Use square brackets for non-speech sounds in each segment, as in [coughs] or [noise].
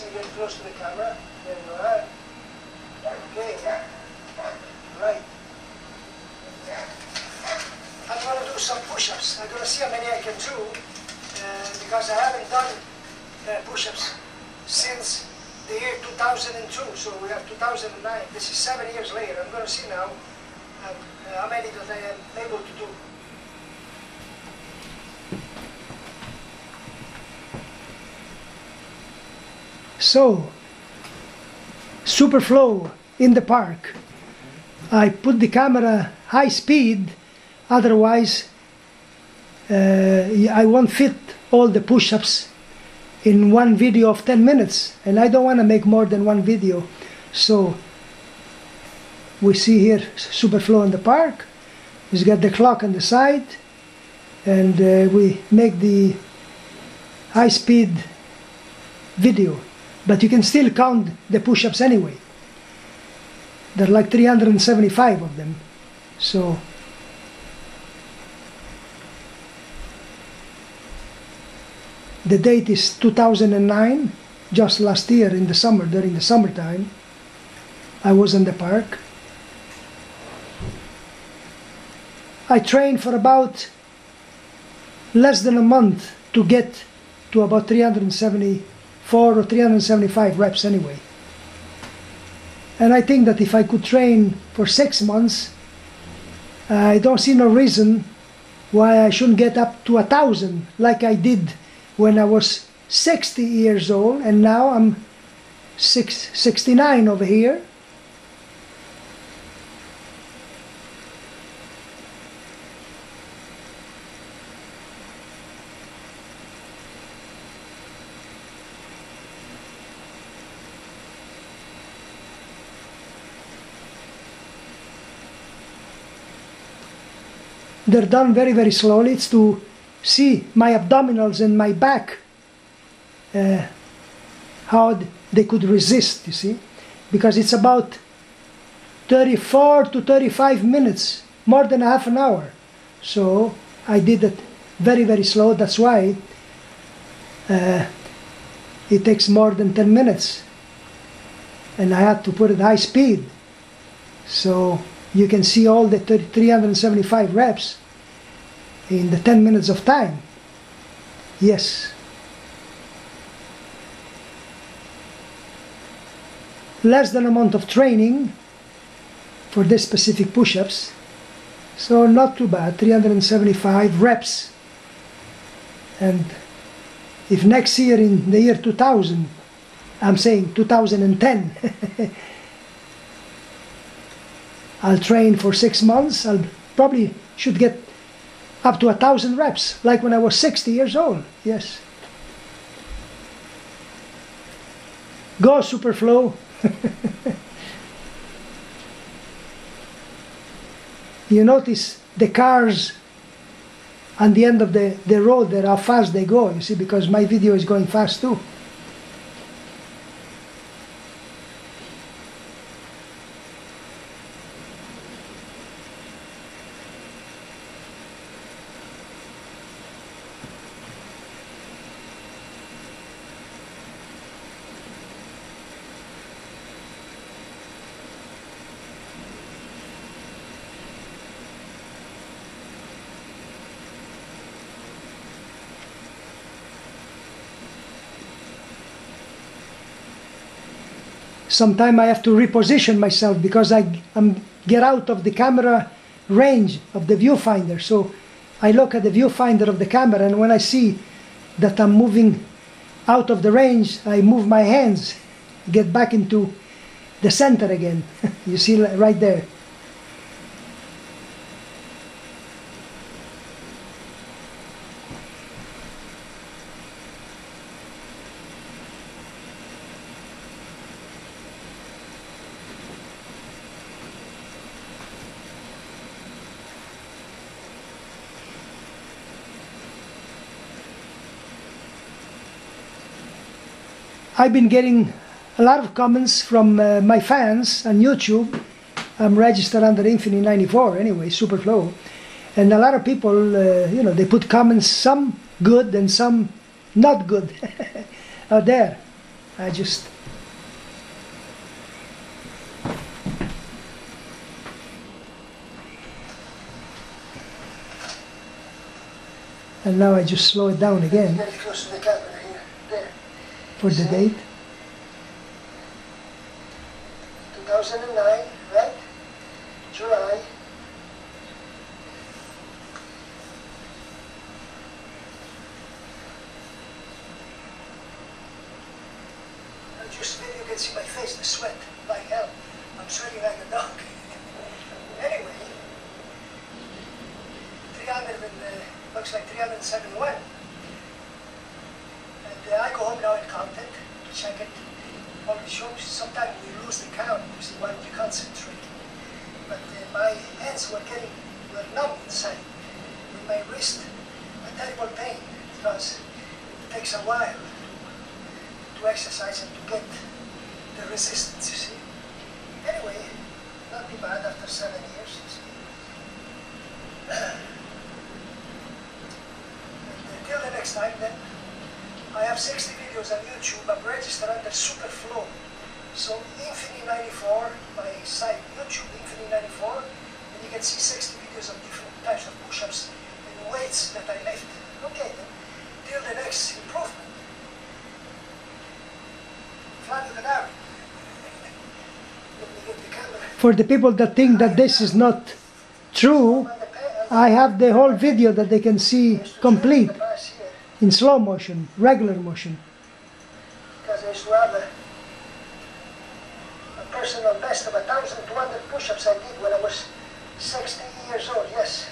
and get close to the camera. There you are. Okay. Right. I'm gonna do some push-ups. I'm gonna see how many I can do uh, because I haven't done uh, push-ups since the year 2002. So we have 2009. This is seven years later. I'm gonna see now um, uh, how many that I am able to do. So, Superflo in the park. I put the camera high speed, otherwise uh, I won't fit all the push-ups in one video of 10 minutes and I don't want to make more than one video. So we see here Superflo in the park. He's got the clock on the side and uh, we make the high speed video but you can still count the push-ups anyway. There are like 375 of them. So the date is 2009 just last year in the summer during the summertime. I was in the park. I trained for about less than a month to get to about 374 or 375 reps anyway. And I think that if I could train for six months, I don't see no reason why I shouldn't get up to a thousand like I did when I was 60 years old and now I'm six, 69 over here. They're done very very slowly. It's to see my abdominals and my back uh, how they could resist you see? Because it's about 34 to 35 minutes more than half an hour. So I did it very very slow. That's why uh, it takes more than 10 minutes. And I had to put it high speed. So you can see all the 375 reps in the 10 minutes of time. Yes. Less than amount of training for this specific push-ups. So not too bad, 375 reps. And if next year in the year 2000, I'm saying 2010, [laughs] I'll train for six months. I'll probably should get up to a thousand reps, like when I was 60 years old. Yes. Go Superflo. [laughs] you notice the cars on the end of the, the road there how fast they go, you see, because my video is going fast too. Sometimes I have to reposition myself because I am get out of the camera range of the viewfinder. So I look at the viewfinder of the camera and when I see that I'm moving out of the range, I move my hands, get back into the center again. [laughs] you see right there. I've been getting a lot of comments from uh, my fans on YouTube. I'm registered under Infinite 94 anyway, Superflo. And a lot of people, uh, you know, they put comments, some good and some not good [laughs] out there. I just and now I just slow it down again Very close to the camera here. There. For the date. 2009, right? July. Just maybe you can see my face, the sweat, like hell. I'm sweating like a dog. [laughs] anyway, 300 and, uh, looks like 371. Uh, I go home now and count it, check it. The shows, sometimes we lose the count because to concentrate. But uh, my hands were getting, were numb inside. With my wrist, a terrible pain because it takes a while to exercise and to get the resistance, you see. Anyway, not too bad after seven years, you see. [coughs] Until the next time then, I have 60 videos on YouTube. I'm registered under Superflo. So Infinity94, my site, YouTube Infinity94, and you can see 60 videos of different types of push-ups and weights that I lift. Okay then, till the next improvement. Flavio Cadavri. Let the camera. For the people that think that this is not true, On the pa- I have the whole video that they can see complete in slow motion, regular motion. Because I to have a, personal best of 1,200 push-ups I did when I was 60 years old, yes.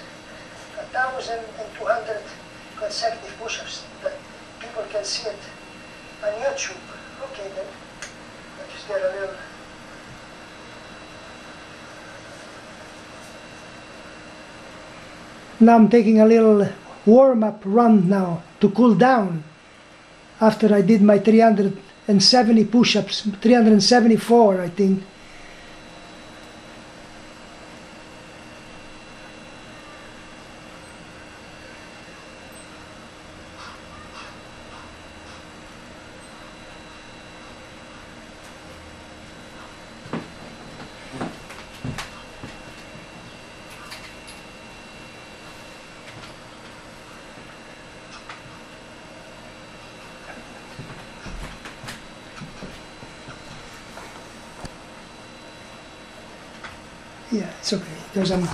1,200 consecutive push-ups people can see it on YouTube. Okay then, I just get a little... Now I'm taking a little warm up run now to cool down after I did my 370 push ups, 374, I think. Yeah, it's okay. Because I'm